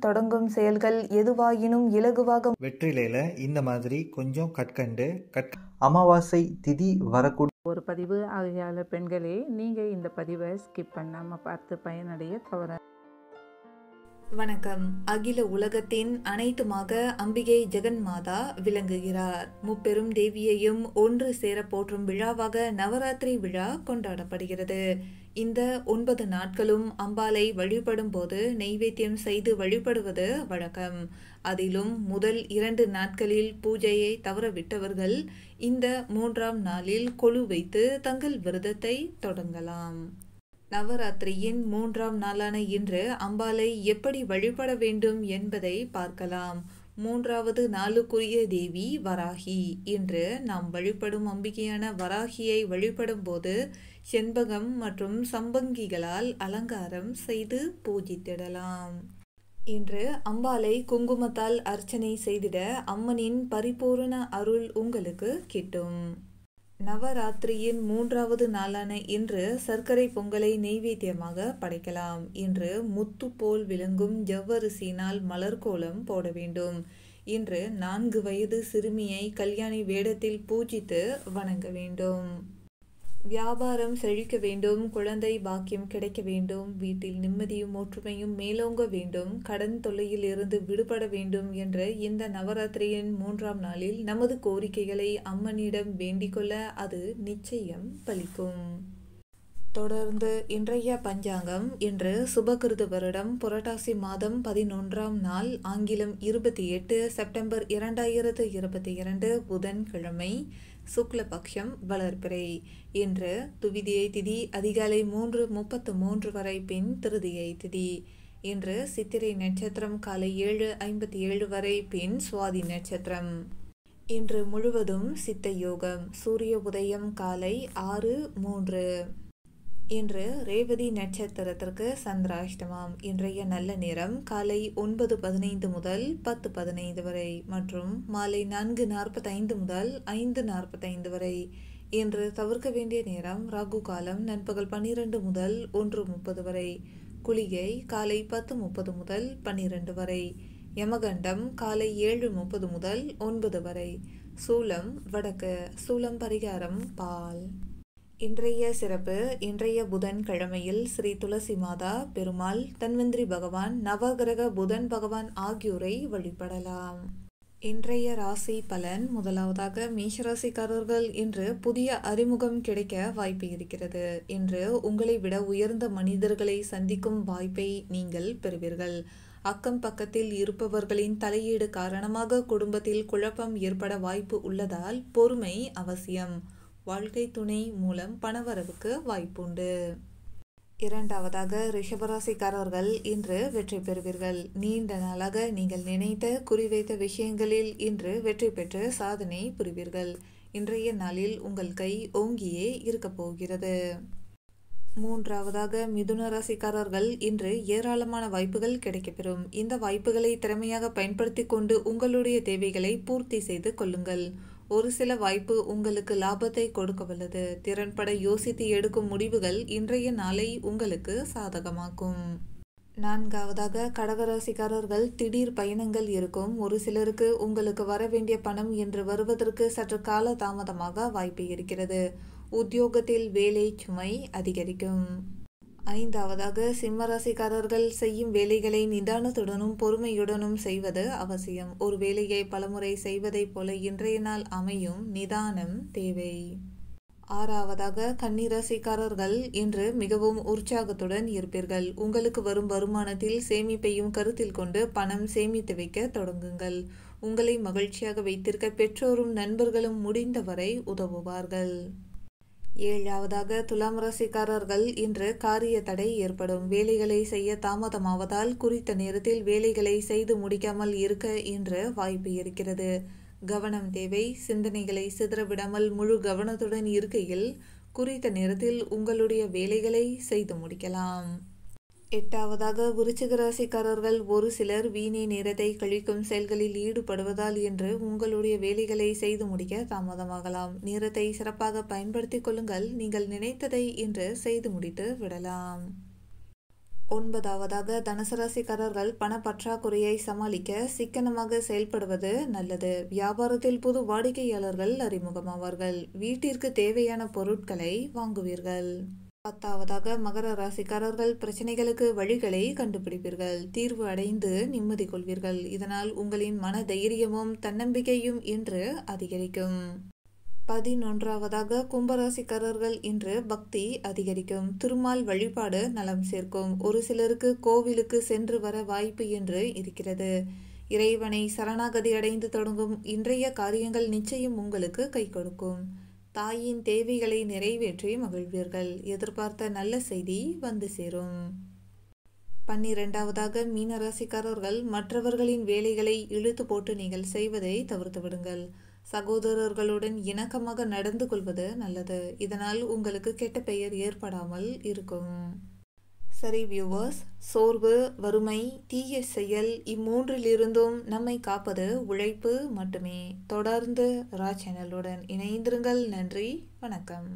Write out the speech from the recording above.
தொடங்கும் செயல்கள் எதுவாயினும் இலகுவாக வெற்றிலையில் இந்த மாதிரி கொஞ்சம் கற்கண்டு கற் அமாவாசை திதி வரக்கூடிய ஒரு பதிவு ஆகையால் பெண்களே நீங்கள் இந்த பதிவை ஸ்கிப் பண்ணாமல் பார்த்து பயனடைய தவற வணக்கம். அகில உலகத்தின் அனைத்துமாக அம்பிகை ஜெகன்மாதா விளங்குகிறார். முப்பெரும் தேவியையும் ஒன்று சேர போற்றும் விழாவாக நவராத்திரி விழா கொண்டாடப்படுகிறது. இந்த ஒன்பது நாட்களும் அம்பாளை வழிபடும் போது நெய்வேத்தியம் செய்து வழிபடுவது வழக்கம். அதிலும் முதல் இரண்டு நாட்களில் பூஜையை தவறவிட்டவர்கள் இந்த மூன்றாம் நாளில் கொலு வைத்து தங்கள் விரதத்தை தொடங்கலாம். நவராத்திரியின் மூன்றாம் நாளான இன்று அம்பாளை எப்படி வழிபட வேண்டும் என்பதை பார்க்கலாம். மூன்றாவது நாளுக்குரிய தேவி வராகி. இன்று நாம் வழிபடும் அம்பிகையான வராகியை வழிபடும் போது செண்பகம் மற்றும் சம்பங்கிகளால் அலங்காரம் செய்து பூஜித்திடலாம். இன்று அம்பாளை குங்குமத்தால் அர்ச்சனை செய்திட அம்மனின் பரிபூரண அருள் உங்களுக்கு கிட்டும். நவராத்திரியின் மூன்றாவது நாளான இன்று சர்க்கரை பொங்கலை நெய்வேத்தியமாக படைக்கலாம். இன்று முத்து போல் விளங்கும் ஜவ்வரிசியினால் மலர்கோலம் போட வேண்டும். இன்று நான்கு வயது சிறுமியை கல்யாணி வேடத்தில் பூஜித்து வணங்க வேண்டும். வியாபாரம் செழிக்க வேண்டும் குழந்தை பாக்கியம் கிடைக்க வேண்டும் வீட்டில் நிம்மதியும் ஒற்றுமையும் மேலோங்க வேண்டும் கடன் தொல்லையில் இருந்து விடுபட வேண்டும் என்ற இந்த நவராத்திரியின் மூன்றாம் நாளில் நமது கோரிக்கைகளை அம்மனிடம் வேண்டிக்கொள்ள அது நிச்சயம் பலிக்கும். தொடர்ந்து இன்றைய பஞ்சாங்கம் இன்று சுபகிருது வருடம் புரட்டாசி மாதம் பதினொன்றாம் நாள் ஆங்கிலம் இருபத்தி எட்டு செப்டம்பர் இரண்டாயிரத்து இருபத்தி இரண்டு புதன்கிழமை. சுக்லபக்ஷம் வளர்பிறை இன்று துவிதியை திதி அதிகாலை மூன்று முப்பத்து மூன்று வரை பின் திருதியை திதி இன்று சித்திரை நட்சத்திரம் காலை ஏழு ஐம்பத்தி ஏழு வரை பின் சுவாதி நட்சத்திரம். இன்று முழுவதும் சித்த யோகம் சூரிய உதயம் காலை ஆறு மூன்று. இன்று ரேவதி நட்சத்திரத்திற்கு சந்திராஷ்டமம். இன்றைய நல்ல நேரம் காலை ஒன்பது பதினைந்து முதல் பத்து பதினைந்து வரை மற்றும் மாலை நான்கு நாற்பத்தைந்து முதல் ஐந்து நாற்பத்தைந்து வரை. இன்று தவிர்க்க வேண்டிய நேரம் ராகு காலம் நண்பகல் பன்னிரண்டு முதல் ஒன்று முப்பது வரை. குளிகை காலை பத்து முப்பது முதல் பன்னிரண்டு வரை. யமகண்டம் காலை ஏழு முப்பது முதல் ஒன்பது வரை. சூலம் வடக்கு சூலம் பரிகாரம் பால். இன்றைய சிறப்பு இன்றைய புதன் கிழமையில் ஸ்ரீ துளசி மாதா பெருமாள் தன்வந்திரி பகவான் நவகிரக புதன் பகவான் ஆகியோரை வழிபடலாம். இன்றைய ராசி பலன் முதலாவதாக மேஷராசிக்காரர்கள் இன்று புதிய அறிமுகம் கிடைக்க வாய்ப்பு இருக்கிறது. இன்று உங்களை விட உயர்ந்த மனிதர்களை சந்திக்கும் வாய்ப்பை நீங்கள் பெறுவீர்கள். அக்கம் பக்கத்தில் இருப்பவர்களின் தலையீடு காரணமாக குடும்பத்தில் குழப்பம் ஏற்பட வாய்ப்பு உள்ளதால் பொறுமை அவசியம். வாழ்க்கை துணை மூலம் பணவரவுக்கு வாய்ப்புண்டு. இரண்டாவதாக ரிஷபராசிக்காரர்கள் இன்று வெற்றி பெறுவீர்கள். நீண்ட நாளாக நீங்கள் நினைத்த குறிவைத்த விஷயங்களில் இன்று வெற்றி பெற்று சாதனை புரிவீர்கள். இன்றைய நாளில் உங்கள் கை ஓங்கியே இருக்கப் போகிறது. மூன்றாவதாக மிதுன ராசிக்காரர்கள் இன்று ஏராளமான வாய்ப்புகள் கிடைக்கப்பெறும். இந்த வாய்ப்புகளை திறமையாக பயன்படுத்தி கொண்டு உங்களுடைய தேவைகளை பூர்த்தி செய்து கொள்ளுங்கள். ஒரு சில வாய்ப்பு உங்களுக்கு லாபத்தை கொடுக்க வல்லது திறன்பட யோசித்து எடுக்கும் முடிவுகள் இன்றைய நாளை உங்களுக்கு சாதகமாக்கும். நான்காவதாக கடகராசிக்காரர்கள் திடீர் பயணங்கள் இருக்கும். ஒரு சிலருக்கு உங்களுக்கு வர வேண்டிய பணம் என்று வருவதற்கு சற்று கால தாமதமாக வாய்ப்பு இருக்கிறது. உத்தியோகத்தில் வேலை சுமை அதிகரிக்கும். ஐந்தாவதாக சிம்மராசிக்காரர்கள் செய்யும் வேலைகளை நிதானத்துடனும் பொறுமையுடனும் செய்வது அவசியம். ஒரு வேலையை பலமுறை செய்வதைப் போல இன்றைய நாள் அமையும். நிதானம் தேவை. ஆறாவதாக கன்னிராசிக்காரர்கள் இன்று மிகவும் உற்சாகத்துடன் இருப்பீர்கள். உங்களுக்கு வரும் வருமானத்தில் சேமிப்பையும் கருத்தில் கொண்டு பணம் சேமித்து வைக்க தொடங்குங்கள். உங்களை மகிழ்ச்சியாக வைத்திருக்க பெற்றோரும் நண்பர்களும் முடிந்தவரை உதவுவார்கள். ஏழாவதாக துலாம் ராசிக்காரர்கள் இன்று காரிய தடை ஏற்படும். வேலைகளை செய்ய தாமதமாவதால் குறித்த நேரத்தில் வேலைகளை செய்து முடிக்காமல் இருக்க இன்று வாய்ப்பு இருக்கிறது. கவனம் தேவை. சிந்தனைகளை சிதறவிடாமல் முழு கவனத்துடன் இருக்கையில் குறித்த நேரத்தில் உங்களுடைய வேலைகளை செய்து முடிக்கலாம். எட்டாவதாக விருச்சிக ராசிக்காரர்கள் ஒரு சிலர் வீணே நேரத்தை கழிக்கும் செயல்களில் ஈடுபடுவதால் என்று உங்களுடைய வேலைகளை செய்து முடிக்க தாமதமாகலாம். நேரத்தை சிறப்பாக பயன்படுத்திக் கொள்ளுங்கள். நீங்கள் நினைத்ததை இன்று செய்து முடித்து விடலாம். ஒன்பதாவதாக தனுசராசிக்காரர்கள் பண பற்றாக்குறையை சமாளிக்க சிக்கனமாக செயல்படுவது நல்லது. வியாபாரத்தில் புது வாடிக்கையாளர்கள் அறிமுகமாவார்கள். வீட்டிற்கு தேவையான பொருட்களை வாங்குவீர்கள். பத்தாவதாக மகர ராசிக்காரர்கள் பிரச்சனைகளுக்கு வழிகளை கண்டுபிடிப்பீர்கள். தீர்வு அடைந்து நிம்மதி கொள்வீர்கள். இதனால் உங்களின் மன தைரியமும் தன்னம்பிக்கையும் இன்று அதிகரிக்கும். பதினொன்றாவதாக கும்பராசிக்காரர்கள் இன்று பக்தி அதிகரிக்கும். திருமால் வழிபாடு நலம் சேர்க்கும். ஒரு சிலருக்கு கோவிலுக்கு சென்று வர வாய்ப்பு என்று இருக்கிறது. இறைவனை சரணாகதி அடைந்து தொடங்கும் இன்றைய காரியங்கள் நிச்சயம் உங்களுக்கு கை கொடுக்கும். தாயின் தேவைகளை நிறைவேற்றி மகிழ்வீர்கள். எதிர்பார்த்த நல்ல செய்தி வந்து சேரும். பன்னிரெண்டாவதாக மீனராசிக்காரர்கள் மற்றவர்களின் வேலைகளை இழுத்து போட்டு நீங்கள் செய்வதை தவிர்த்து விடுங்கள். சகோதரர்களுடன் இணக்கமாக நடந்து கொள்வது நல்லது. இதனால் உங்களுக்கு கெட்ட பெயர் ஏற்படாமல் இருக்கும். சரி வியூவர்ஸ் சோர்வு வறுமை தீய செயல் இம்மூன்றிலிருந்தும் நம்மை காப்பது உழைப்பு மட்டுமே. தொடர்ந்து ரா சேனலுடன் இணைந்திருங்கள். நன்றி. வணக்கம்.